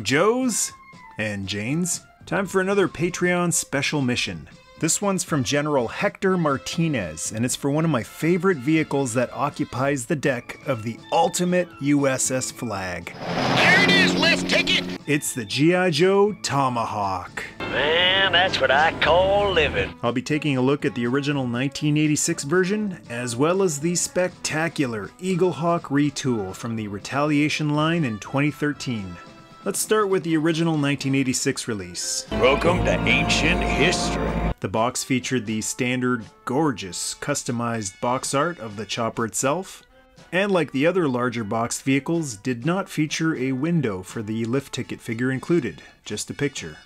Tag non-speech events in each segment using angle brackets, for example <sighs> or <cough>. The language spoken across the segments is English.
Yo, Joes and Janes. Time for another Patreon special mission. This one's from General Hector Martinez, and it's for one of my favorite vehicles that occupies the deck of the ultimate USS Flagg. There it is, lift ticket. It's the G.I. Joe Tomahawk. Man, that's what I call living. I'll be taking a look at the original 1986 version, as well as the spectacular Eaglehawk retool from the Retaliation line in 2013. Let's start with the original 1986 release. Welcome to ancient history. The box featured the standard, gorgeous, customized box art of the chopper itself, and like the other larger boxed vehicles, did not feature a window for the lift ticket figure included, just a picture.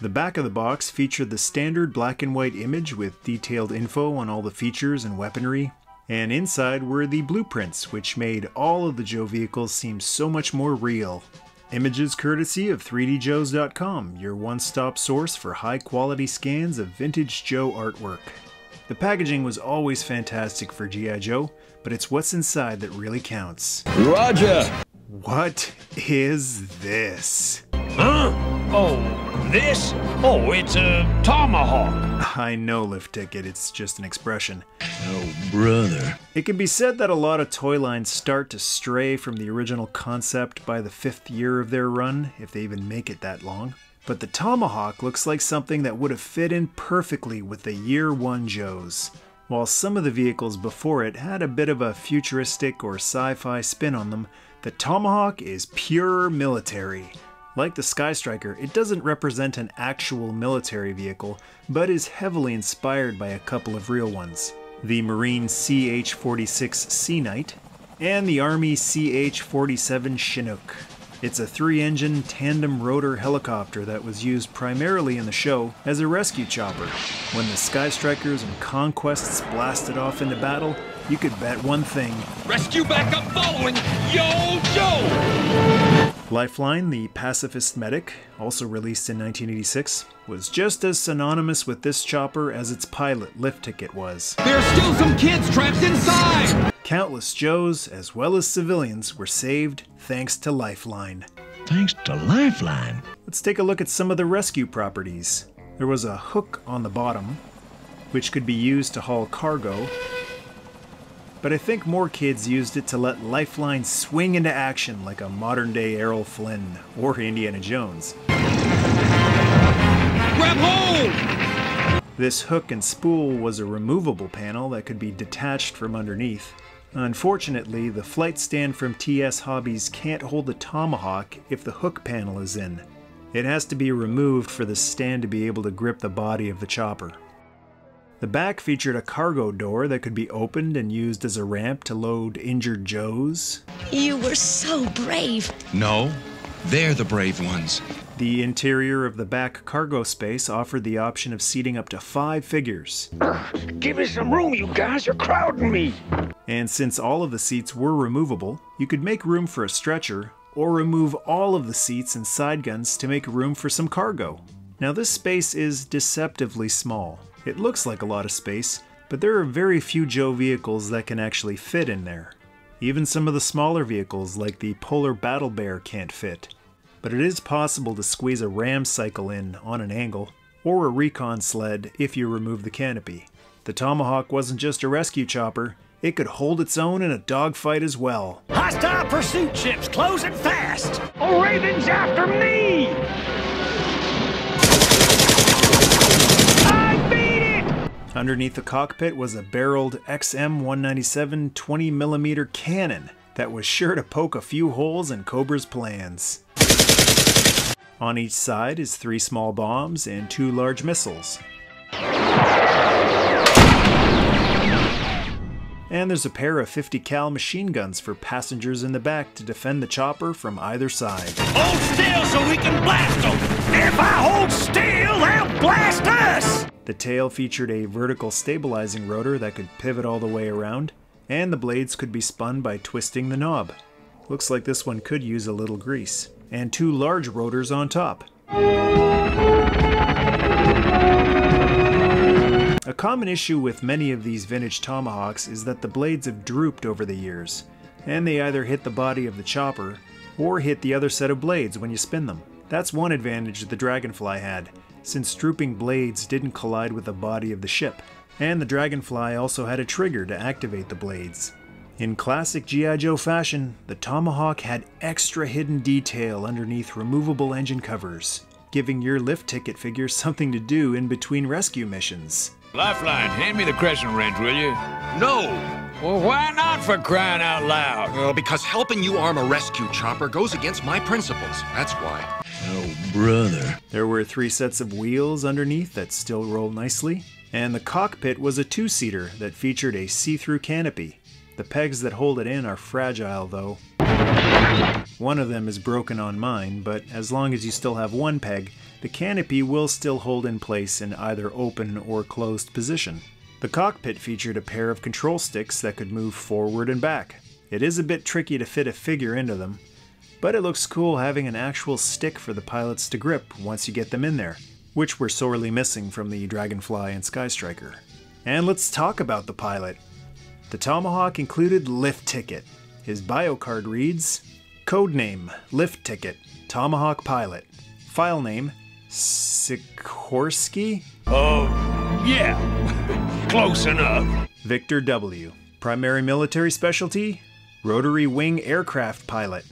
The back of the box featured the standard black and white image with detailed info on all the features and weaponry, and inside were the blueprints, which made all of the Joe vehicles seem so much more real. Images courtesy of 3djoes.com, your one stop source for high quality scans of vintage Joe artwork. The packaging was always fantastic for G.I. Joe, but it's what's inside that really counts. Roger. What is this? Huh? Oh, this? Oh, it's a tomahawk. I know lift ticket, it's just an expression. Oh, brother. It can be said that a lot of toy lines start to stray from the original concept by the fifth year of their run, if they even make it that long. But the Tomahawk looks like something that would have fit in perfectly with the year one Joes. While some of the vehicles before it had a bit of a futuristic or sci fi spin on them, the Tomahawk is pure military. Like the Skystriker, it doesn't represent an actual military vehicle, but is heavily inspired by a couple of real ones the Marine CH 46 Sea Knight and the Army CH 47 Chinook. It's a three engine tandem rotor helicopter that was used primarily in the show as a rescue chopper. When the Skystrikers and Conquests blasted off into battle, you could bet one thing Rescue backup following. Yo, Joe. Lifeline, the pacifist medic, also released in 1986, was just as synonymous with this chopper as its pilot lift ticket was. There's still some kids trapped inside. Countless Joes, as well as civilians, were saved thanks to Lifeline. Thanks to Lifeline. Let's take a look at some of the rescue properties. There was a hook on the bottom, which could be used to haul cargo, but I think more kids used it to let Lifeline swing into action like a modern day Errol Flynn or Indiana Jones. Grab hold. This hook and spool was a removable panel that could be detached from underneath. Unfortunately, the flight stand from TS Hobbies can't hold the Tomahawk if the hook panel is in. It has to be removed for the stand to be able to grip the body of the chopper. The back featured a cargo door that could be opened and used as a ramp to load injured Joes. You were so brave. No, they're the brave ones. The interior of the back cargo space offered the option of seating up to five figures. <sighs> Give me some room, you guys. You're crowding me. And since all of the seats were removable, you could make room for a stretcher or remove all of the seats and side guns to make room for some cargo. Now, this space is deceptively small. It looks like a lot of space, but there are very few Joe vehicles that can actually fit in there. Even some of the smaller vehicles, like the Polar Battle Bear, can't fit. But it is possible to squeeze a ram cycle in on an angle, or a recon sled if you remove the canopy. The Tomahawk wasn't just a rescue chopper, it could hold its own in a dogfight as well. Hostile pursuit ships closing fast. Oh, Raven's after me. I beat it. Underneath the cockpit was a barreled XM197 20mm cannon that was sure to poke a few holes in Cobra's plans. On each side is three small bombs and two large missiles. And there's a pair of 50 cal machine guns for passengers in the back to defend the chopper from either side. Hold still so we can blast them. If I hold still, they'll blast us. The tail featured a vertical stabilizing rotor that could pivot all the way around, and the blades could be spun by twisting the knob. Looks like this one could use a little grease. And two large rotors on top. A common issue with many of these vintage Tomahawks is that the blades have drooped over the years, and they either hit the body of the chopper or hit the other set of blades when you spin them. That's one advantage the Dragonfly had, since drooping blades didn't collide with the body of the ship, and the Dragonfly also had a trigger to activate the blades. In classic G.I. Joe fashion, the Tomahawk had extra hidden detail underneath removable engine covers, giving your lift ticket figure something to do in between rescue missions. Lifeline, hand me the crescent wrench, will you? No! Well, why not for crying out loud? Well, because helping you arm a rescue chopper goes against my principles. That's why. Oh, brother. There were three sets of wheels underneath that still roll nicely, and the cockpit was a two seater that featured a see through canopy. The pegs that hold it in are fragile, though. One of them is broken on mine, but as long as you still have one peg, the canopy will still hold in place in either open or closed position. The cockpit featured a pair of control sticks that could move forward and back. It is a bit tricky to fit a figure into them, but it looks cool having an actual stick for the pilots to grip once you get them in there, which we're sorely missing from the Dragonfly and Skystriker. And let's talk about the pilot. The Tomahawk included Lift Ticket. His bio card reads Codename Lift Ticket, Tomahawk Pilot. File name Sikorsky, Oh, yeah. Close enough. Victor W. Primary military specialty Rotary Wing Aircraft Pilot.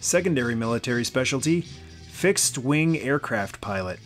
Secondary military specialty Fixed Wing Aircraft Pilot.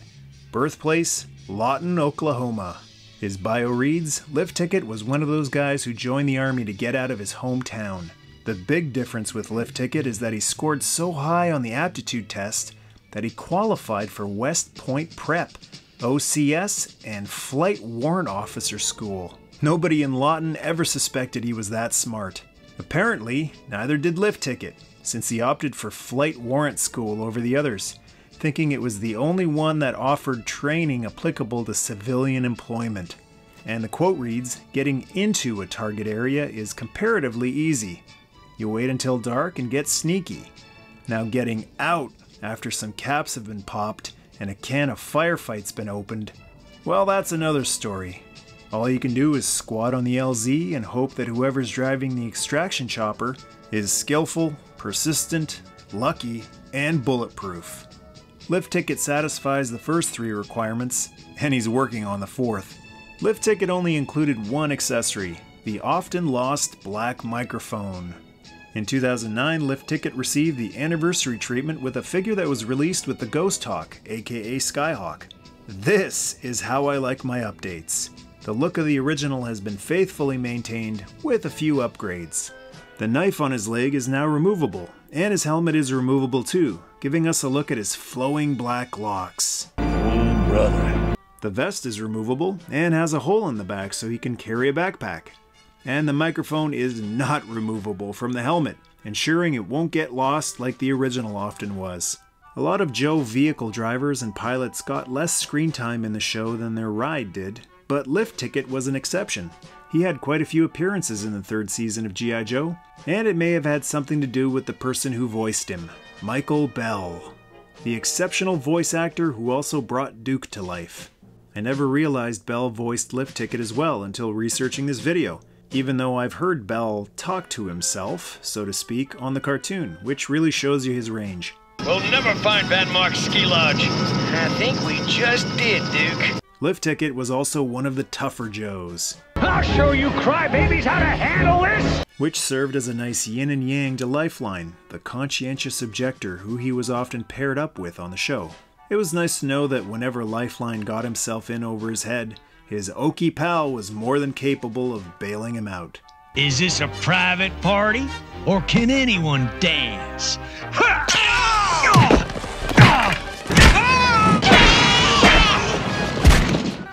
Birthplace Lawton, Oklahoma. His bio reads Lift Ticket was one of those guys who joined the Army to get out of his hometown. The big difference with Lift Ticket is that he scored so high on the aptitude test that he qualified for West Point Prep, OCS, and Flight Warrant Officer School. Nobody in Lawton ever suspected he was that smart. Apparently, neither did Lift Ticket, since he opted for Flight Warrant School over the others, thinking it was the only one that offered training applicable to civilian employment. And the quote reads Getting into a target area is comparatively easy. You wait until dark and get sneaky. Now, getting out after some caps have been popped and a can of firefight's been opened, well, that's another story. All you can do is squat on the LZ and hope that whoever's driving the extraction chopper is skillful, persistent, lucky, and bulletproof. Lift Ticket satisfies the first three requirements, and he's working on the fourth. Lift Ticket only included one accessory the often lost black microphone. In 2009, Lift Ticket received the anniversary treatment with a figure that was released with the Ghost Hawk, aka Skyhawk. This is how I like my updates. The look of the original has been faithfully maintained with a few upgrades. The knife on his leg is now removable, and his helmet is removable too, giving us a look at his flowing black locks. Brother. The vest is removable and has a hole in the back so he can carry a backpack. And the microphone is not removable from the helmet, ensuring it won't get lost like the original often was. A lot of Joe vehicle drivers and pilots got less screen time in the show than their ride did, but Lift Ticket was an exception. He had quite a few appearances in the third season of G.I. Joe, and it may have had something to do with the person who voiced him, Michael Bell, the exceptional voice actor who also brought Duke to life. I never realized Bell voiced Lift Ticket as well until researching this video, even though I've heard Bell talk to himself, so to speak, on the cartoon, which really shows you his range. We'll never find Van Mark's ski lodge. I think we just did, Duke. Lift Ticket was also one of the tougher Joes, I'll show you crybabies how to handle this! which served as a nice yin and yang to Lifeline, the conscientious objector who he was often paired up with on the show. It was nice to know that whenever Lifeline got himself in over his head, his Okie pal was more than capable of bailing him out. Is this a private party? Or can anyone dance?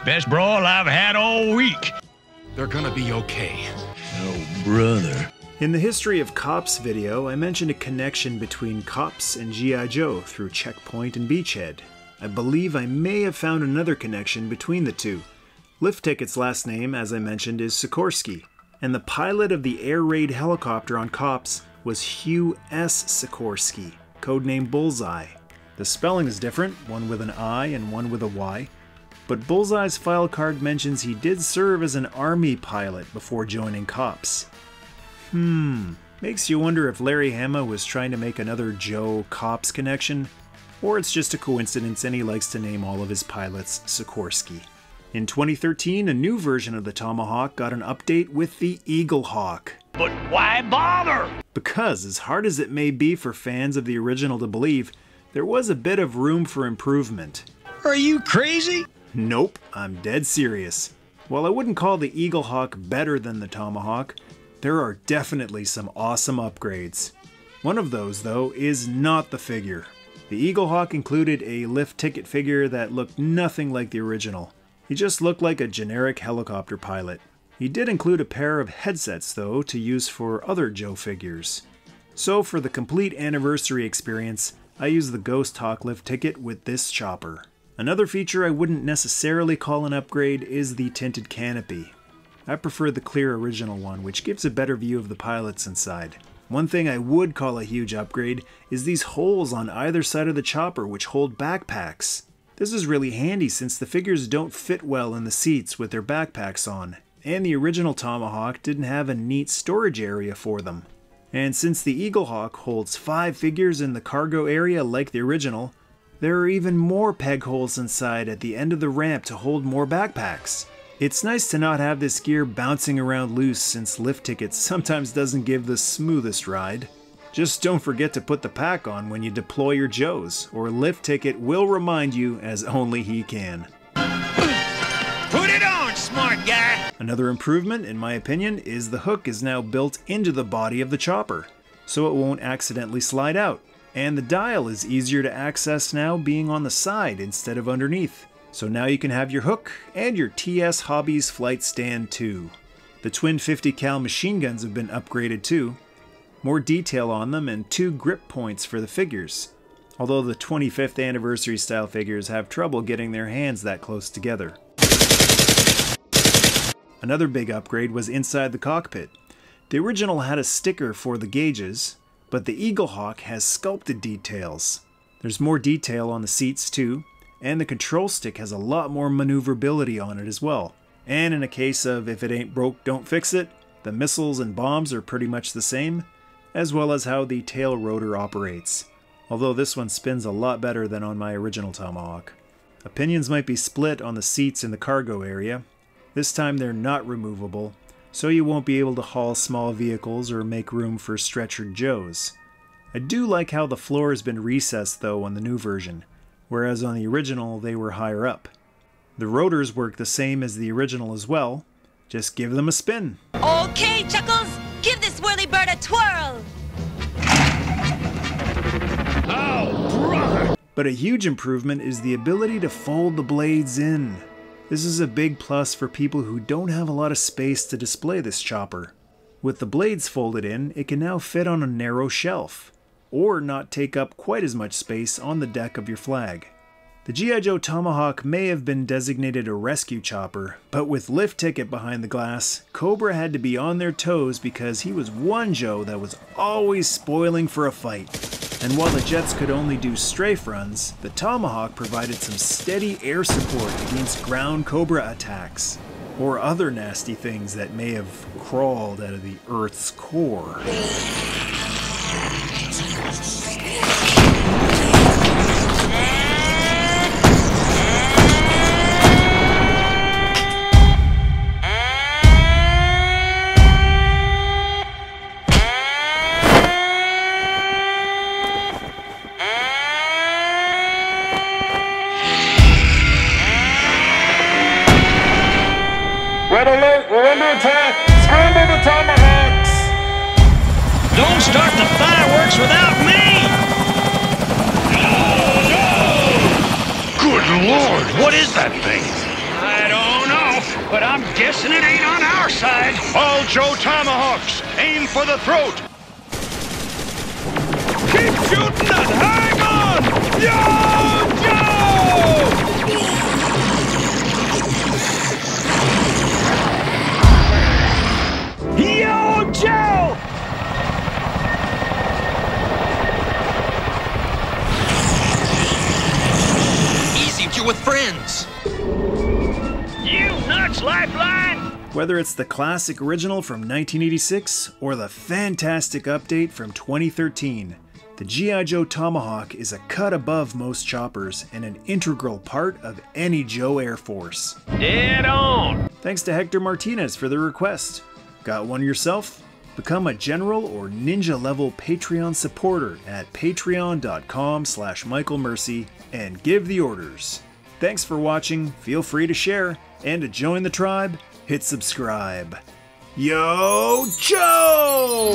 Best brawl I've had all week. They're gonna be okay. Oh, brother. In the History of Cops video, I mentioned a connection between Cops and G.I. Joe through Checkpoint and Beachhead. I believe I may have found another connection between the two. Lift Ticket's last name, as I mentioned, is Sikorsky, and the pilot of the air raid helicopter on Cops was Hugh S. Sikorski, codename Bullseye. The spelling is different, one with an I and one with a Y, but Bullseye's file card mentions he did serve as an army pilot before joining Cops. Hmm, makes you wonder if Larry Hama was trying to make another Joe Cops connection. or it's just a coincidence and he likes to name all of his pilots Sikorsky. In 2013, a new version of the Tomahawk got an update with the Eaglehawk. But why bother? Because, as hard as it may be for fans of the original to believe, there was a bit of room for improvement. Are you crazy? Nope, I'm dead serious. While I wouldn't call the Eaglehawk better than the Tomahawk, there are definitely some awesome upgrades. One of those, though, is not the figure. The Eaglehawk included a lift ticket figure that looked nothing like the original. He just looked like a generic helicopter pilot. He did include a pair of headsets, though, to use for other Joe figures. So, for the complete anniversary experience, I used the Ghost Hawk lift ticket with this chopper. Another feature I wouldn't necessarily call an upgrade is the tinted canopy. I prefer the clear original one, which gives a better view of the pilots inside. One thing I would call a huge upgrade is these holes on either side of the chopper which hold backpacks. This is really handy since the figures don't fit well in the seats with their backpacks on, and the original Tomahawk didn't have a neat storage area for them. And since the Eaglehawk holds five figures in the cargo area like the original, there are even more peg holes inside at the end of the ramp to hold more backpacks. It's nice to not have this gear bouncing around loose since lift tickets sometimes doesn't give the smoothest ride. Just don't forget to put the pack on when you deploy your Joes, or lift ticket will remind you as only he can. Put it on, smart guy. Another improvement, in my opinion, is the hook is now built into the body of the chopper, so it won't accidentally slide out. And the dial is easier to access now being on the side instead of underneath. So now you can have your hook and your TS Hobbies flight stand too. The twin 50 cal machine guns have been upgraded too. More detail on them and two grip points for the figures. Although the 25th anniversary style figures have trouble getting their hands that close together. Another big upgrade was inside the cockpit. The original had a sticker for the gauges, but the Eaglehawk has sculpted details. There's more detail on the seats too, and the control stick has a lot more maneuverability on it as well. And in a case of if it ain't broke, don't fix it, the missiles and bombs are pretty much the same, as well as how the tail rotor operates, although this one spins a lot better than on my original Tomahawk. Opinions might be split on the seats in the cargo area. This time they're not removable, so you won't be able to haul small vehicles or make room for stretchered Joes. I do like how the floor has been recessed though on the new version, whereas on the original they were higher up. The rotors work the same as the original as well, just give them a spin. Okay, Chuckles, give this whirly bird a twirl. But a huge improvement is the ability to fold the blades in. This is a big plus for people who don't have a lot of space to display this chopper. With the blades folded in, it can now fit on a narrow shelf, or not take up quite as much space on the deck of your Flagg. The G.I. Joe Tomahawk may have been designated a rescue chopper, but with lift ticket behind the glass, Cobra had to be on their toes because he was one Joe that was always spoiling for a fight. And while the jets could only do strafe runs, the Tomahawk provided some steady air support against ground Cobra attacks, or other nasty things that may have crawled out of the Earth's core. Red alert, we're under attack! Scramble the tomahawks! Don't start the fireworks without me! Good lord, what is that thing? I don't know, but I'm guessing it ain't on our side. All Joe Tomahawks, aim for the throat. Keep shooting and hang on! Yo, Whether it's the classic original from 1986 or the fantastic update from 2013, The G.I. Joe Tomahawk is a cut above most choppers and an integral part of any Joe Air Force. Dead on! Thanks to Hector Martinez for the request. Got one yourself? Become a general or ninja level Patreon supporter at patreon.com slash michaelmercy and give the orders. Thanks for watching, feel free to share, and to join the tribe, hit subscribe. Yo, Joe!